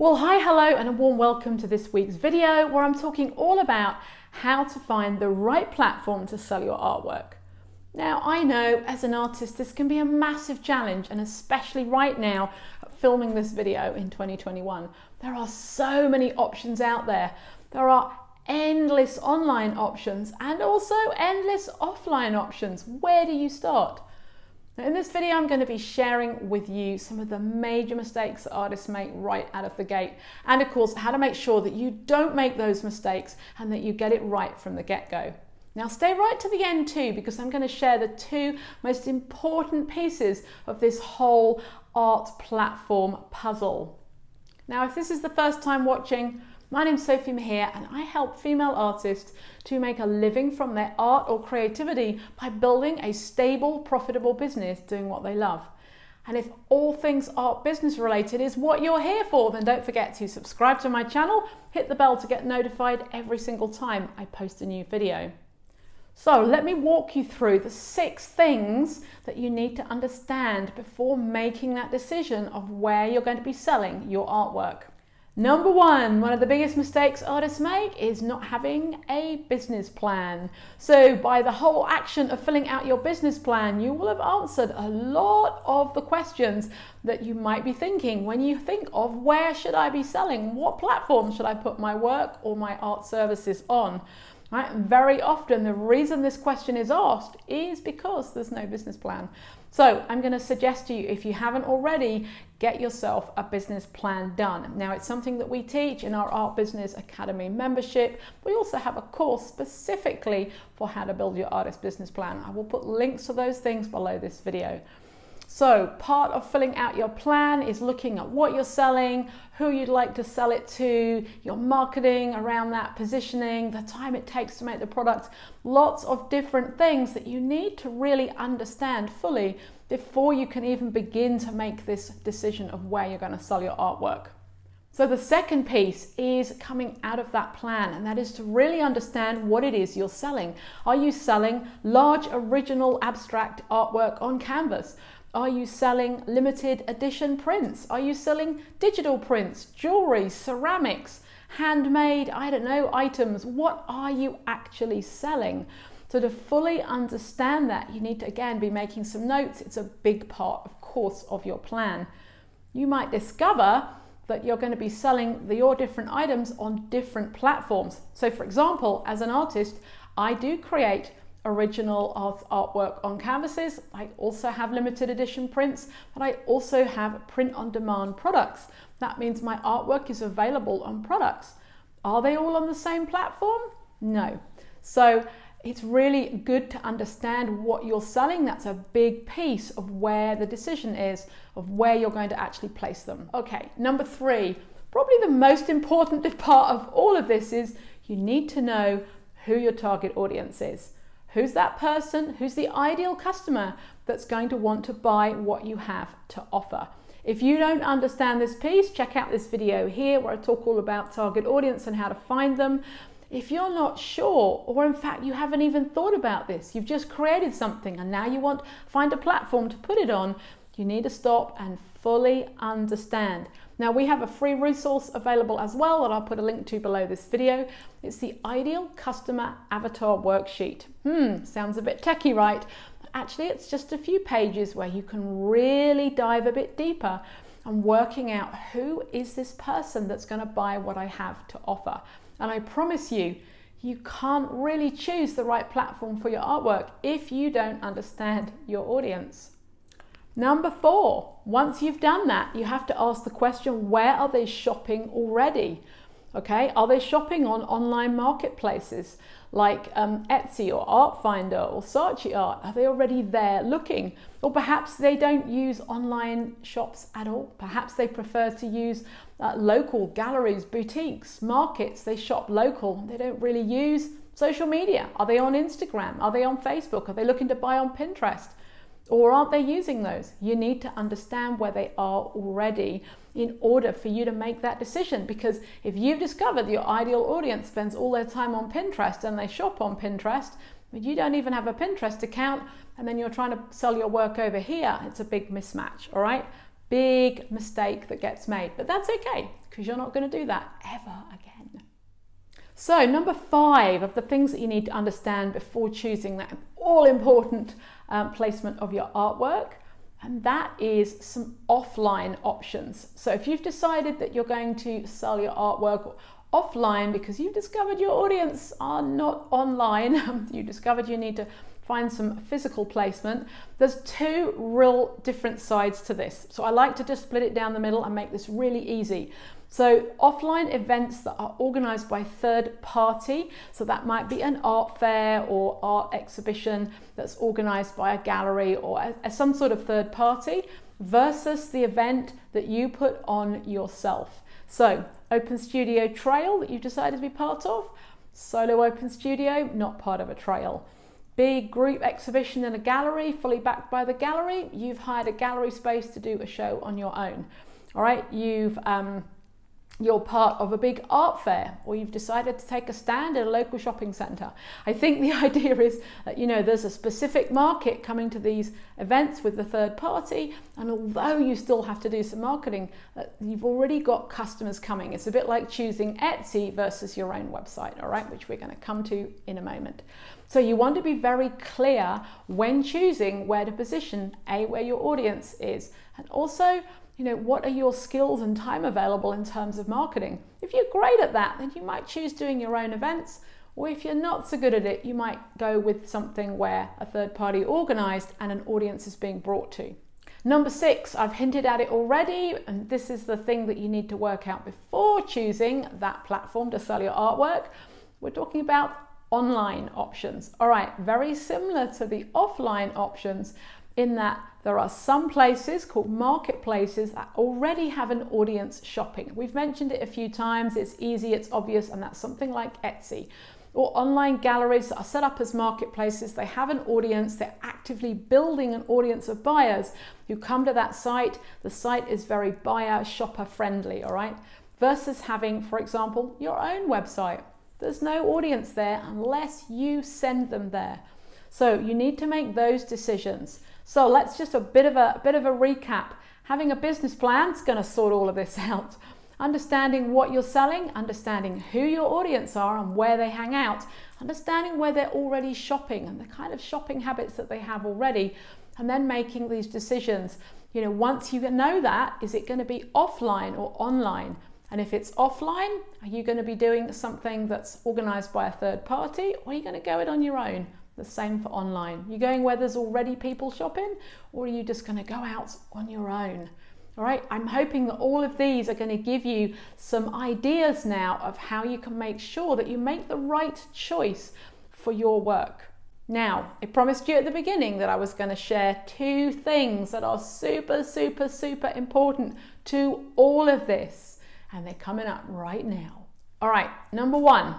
Well, hi, hello, and a warm welcome to this week's video where I'm talking all about how to find the right platform to sell your artwork. Now, I know as an artist, this can be a massive challenge, and especially right now, filming this video in 2021. There are so many options out there. There are endless online options and also endless offline options. Where do you start? In this video, I'm going to be sharing with you some of the major mistakes that artists make right out of the gate. And of course, how to make sure that you don't make those mistakes and that you get it right from the get-go. Now stay right to the end too, because I'm going to share the two most important pieces of this whole art platform puzzle. Now, if this is the first time watching, my name's Sophie Mahir and I help female artists to make a living from their art or creativity by building a stable, profitable business doing what they love. And if all things art business related is what you're here for, then don't forget to subscribe to my channel, hit the bell to get notified every single time I post a new video. So let me walk you through the six things that you need to understand before making that decision of where you're going to be selling your artwork. Number one, one of the biggest mistakes artists make is not having a business plan. So, by the whole action of filling out your business plan, you will have answered a lot of the questions that you might be thinking when you think of where should I be selling? What platform should I put my work or my art services on? Right? very often, the reason this question is asked is because there's no business plan. So, I'm going to suggest to you, if you haven't already, get yourself a business plan done. Now, it's something that we teach in our Art Business Academy membership. We also have a course specifically for how to build your artist business plan. I will put links to those things below this video. So, part of filling out your plan is looking at what you're selling, who you'd like to sell it to, your marketing around that, positioning, the time it takes to make the product, lots of different things that you need to really understand fully before you can even begin to make this decision of where you're going to sell your artwork. So, the second piece is coming out of that plan, and that is to really understand what it is you're selling. Are you selling large original abstract artwork on canvas? Are you selling limited edition prints? Are you selling digital prints, jewelry, ceramics, handmade, I don't know, items? What are you actually selling? So, to fully understand that, you need to again be making some notes. It's a big part, of course, of your plan. You might discover that you're going to be selling the, your different items on different platforms. So, for example, as an artist, I do create original art, artwork on canvases. I also have limited edition prints, but I also have print on demand products. That means my artwork is available on products. Are they all on the same platform? No. So it's really good to understand what you're selling. That's a big piece of where the decision is of where you're going to actually place them. Okay, number three, probably the most important part of all of this is you need to know who your target audience is. Who's that person? Who's the ideal customer that's going to want to buy what you have to offer? If you don't understand this piece, check out this video here where I talk all about target audience and how to find them. If you're not sure, or in fact you haven't even thought about this, you've just created something and now you want to find a platform to put it on, you need to stop and fully understand. Now we have a free resource available as well that I'll put a link to below this video. It's the Ideal Customer Avatar Worksheet. Hmm, sounds a bit techy, right? Actually, it's just a few pages where you can really dive a bit deeper and working out who is this person that's going to buy what I have to offer. And I promise you, you can't really choose the right platform for your artwork if you don't understand your audience. Number four, once you've done that, you have to ask the question where are they shopping already? Okay, are they shopping on online marketplaces like um, Etsy or Artfinder or Saatchi Art? Are they already there looking? Or perhaps they don't use online shops at all. Perhaps they prefer to use uh, local galleries, boutiques, markets. They shop local. They don't really use social media. Are they on Instagram? Are they on Facebook? Are they looking to buy on Pinterest? Or aren't they using those? You need to understand where they are already in order for you to make that decision. Because if you've discovered your ideal audience spends all their time on Pinterest and they shop on Pinterest, but you don't even have a Pinterest account, and then you're trying to sell your work over here, it's a big mismatch, all right? Big mistake that gets made, but that's okay because you're not going to do that ever again. So, number five of the things that you need to understand before choosing that all important um, placement of your artwork, and that is some offline options. So, if you've decided that you're going to sell your artwork offline because you've discovered your audience are not online, you discovered you need to find some physical placement. There's two real different sides to this. So I like to just split it down the middle and make this really easy. So offline events that are organized by third party, so that might be an art fair or art exhibition that's organized by a gallery or a, a, some sort of third party versus the event that you put on yourself. So Open Studio Trail that you've decided to be part of, solo Open Studio, not part of a trail big group exhibition in a gallery, fully backed by the gallery, you've hired a gallery space to do a show on your own. All right, you've um, you're part of a big art fair or you've decided to take a stand at a local shopping centre. I think the idea is that you know there's a specific market coming to these events with the third party and although you still have to do some marketing uh, you've already got customers coming. It's a bit like choosing Etsy versus your own website, all right, which we're going to come to in a moment. So you want to be very clear when choosing where to position a where your audience is and also you know, what are your skills and time available in terms of marketing? If you're great at that, then you might choose doing your own events. Or if you're not so good at it, you might go with something where a third party organized and an audience is being brought to. Number six, I've hinted at it already, and this is the thing that you need to work out before choosing that platform to sell your artwork. We're talking about online options. All right, very similar to the offline options in that there are some places called marketplaces that already have an audience shopping. We've mentioned it a few times, it's easy, it's obvious, and that's something like Etsy. Or online galleries that are set up as marketplaces, they have an audience, they're actively building an audience of buyers who come to that site. The site is very buyer, shopper friendly, all right? Versus having, for example, your own website. There's no audience there unless you send them there. So you need to make those decisions. So let's just a bit of a, a bit of a recap. Having a business plan is going to sort all of this out. Understanding what you're selling, understanding who your audience are and where they hang out, understanding where they're already shopping and the kind of shopping habits that they have already, and then making these decisions. You know, once you know that, is it going to be offline or online? And if it's offline, are you going to be doing something that's organized by a third party or are you going to go it on your own? The same for online. You're going where there's already people shopping, or are you just going to go out on your own? All right, I'm hoping that all of these are going to give you some ideas now of how you can make sure that you make the right choice for your work. Now, I promised you at the beginning that I was going to share two things that are super, super, super important to all of this, and they're coming up right now. All right, number one,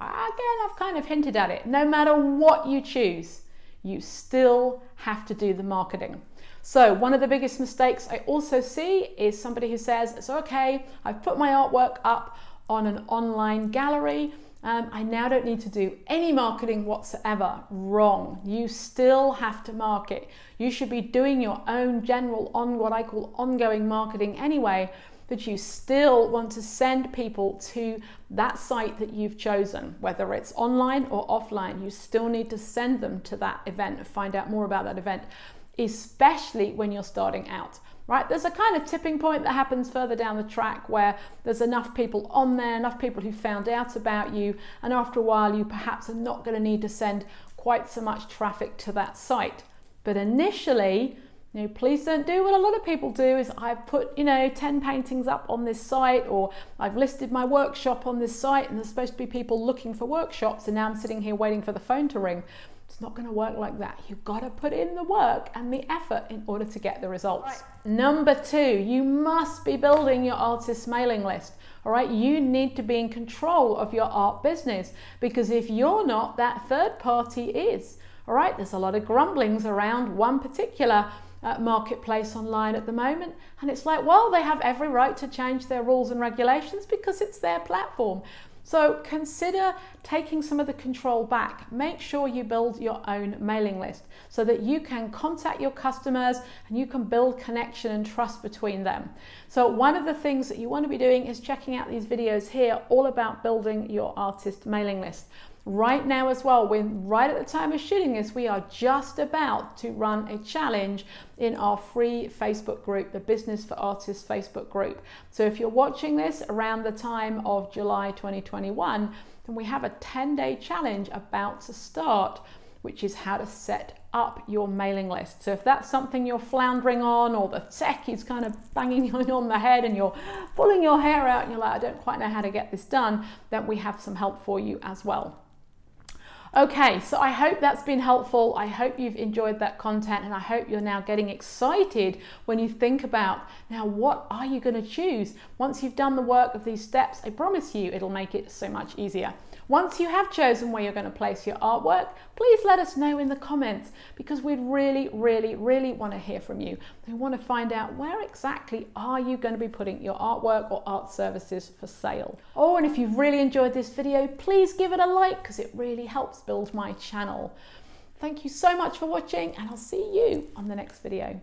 Again, I've kind of hinted at it. No matter what you choose, you still have to do the marketing. So, one of the biggest mistakes I also see is somebody who says, It's okay, I've put my artwork up on an online gallery. Um, I now don't need to do any marketing whatsoever. Wrong. You still have to market. You should be doing your own general, on what I call ongoing marketing anyway, but you still want to send people to that site that you've chosen, whether it's online or offline. You still need to send them to that event and find out more about that event, especially when you're starting out. Right, there's a kind of tipping point that happens further down the track where there's enough people on there, enough people who found out about you, and after a while, you perhaps are not going to need to send quite so much traffic to that site. But initially, you know, please don't do what a lot of people do is I've put, you know, 10 paintings up on this site or I've listed my workshop on this site and there's supposed to be people looking for workshops and now I'm sitting here waiting for the phone to ring. It's not going to work like that. You've got to put in the work and the effort in order to get the results. Right. Number two, you must be building your artist mailing list. All right, you need to be in control of your art business because if you're not, that third party is. All right, there's a lot of grumblings around one particular uh, marketplace online at the moment. And it's like, well, they have every right to change their rules and regulations because it's their platform. So consider taking some of the control back. Make sure you build your own mailing list so that you can contact your customers and you can build connection and trust between them. So one of the things that you want to be doing is checking out these videos here all about building your artist mailing list. Right now, as well, we're right at the time of shooting this, we are just about to run a challenge in our free Facebook group, the Business for Artists Facebook group. So, if you're watching this around the time of July 2021, then we have a 10 day challenge about to start, which is how to set up your mailing list. So, if that's something you're floundering on, or the tech is kind of banging you on the head and you're pulling your hair out and you're like, I don't quite know how to get this done, then we have some help for you as well. Okay, so I hope that's been helpful. I hope you've enjoyed that content and I hope you're now getting excited when you think about now what are you going to choose? Once you've done the work of these steps, I promise you it'll make it so much easier. Once you have chosen where you're going to place your artwork, please let us know in the comments because we'd really, really, really want to hear from you. We want to find out where exactly are you going to be putting your artwork or art services for sale. Oh, and if you've really enjoyed this video, please give it a like because it really helps build my channel. Thank you so much for watching and I'll see you on the next video.